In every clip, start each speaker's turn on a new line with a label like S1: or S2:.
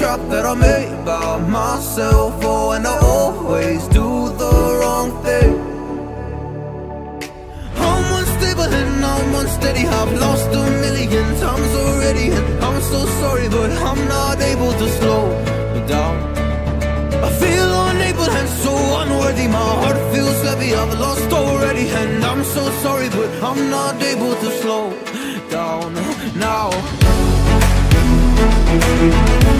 S1: trap that I made by myself. Oh, and I always do the wrong thing. I'm unstable and I'm unsteady. I've lost a million times already, and I'm so sorry, but I'm not able to slow down. I feel unable and so unworthy. My heart feels heavy. I've lost already, and I'm so sorry, but I'm not able to slow down now. And I'm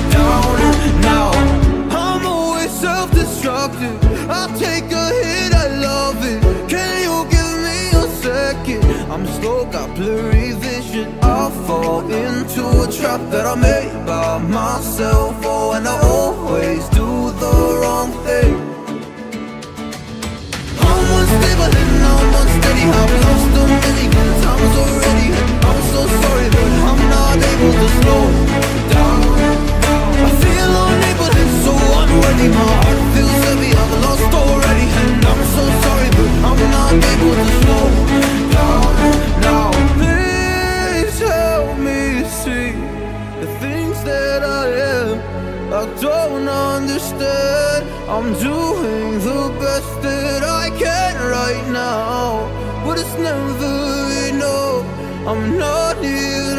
S1: blurry vision. I fall into a trap that I made by myself. Oh, and I always do the wrong thing. I'm unstable and I'm unsteady. I've lost a million times already. I'm so sorry, but I'm not able to slow down. I feel unable and so unworthy. My heart feels heavy. I've lost already, and I'm so sorry, but I'm not able to slow down now. Don't understand. I'm doing the best that I can right now, but it's never enough. I'm not even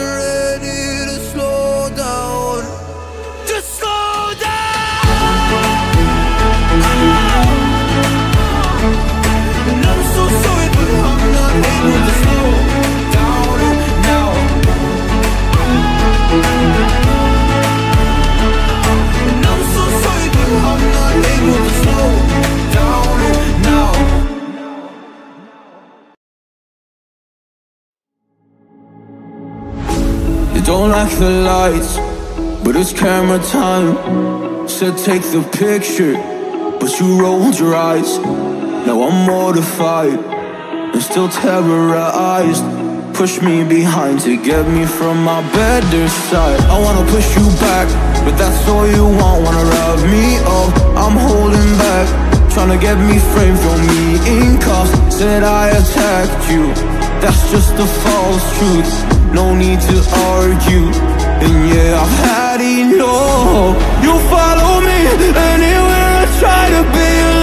S1: don't like the lights, but it's camera time. Said take the picture, but you rolled your eyes. Now I'm mortified and still terrorized. Push me behind to get me from my better side. I wanna push you back, but that's all you want. Wanna rub me up, I'm holding back. Tryna get me framed, throw me in cuffs. Said I attacked you, that's just a false truth. No need to argue, and yeah, I've had enough. You follow me anywhere I try to be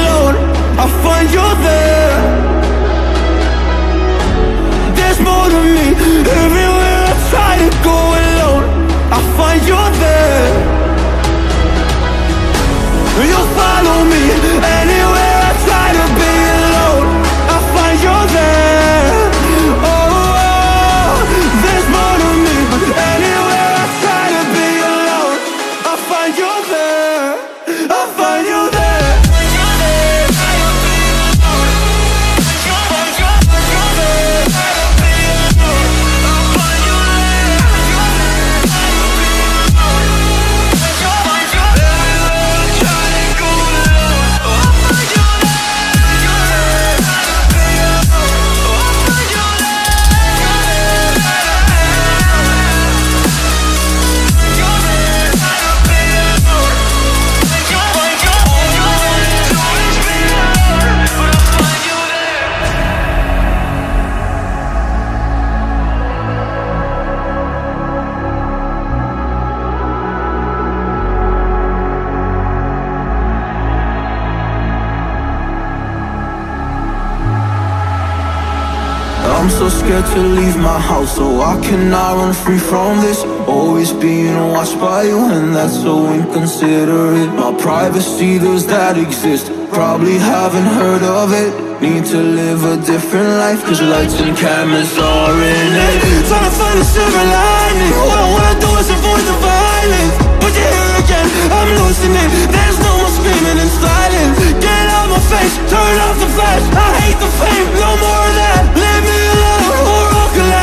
S1: I'm so scared to leave my house So I cannot run free from this. Always being watched by you And that's so inconsiderate. My privacy, does that exist? Probably haven't heard of it. Need to live a different life Cause lights and cameras are in it. Trying to find a silver lining. All I wanna do is avoid the violence. But you're again, I'm losing it. There's no more screaming in silence Get out my face, turn off the flash. I hate the fame, no more of that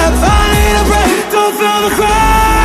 S1: I need a break, don't feel the crack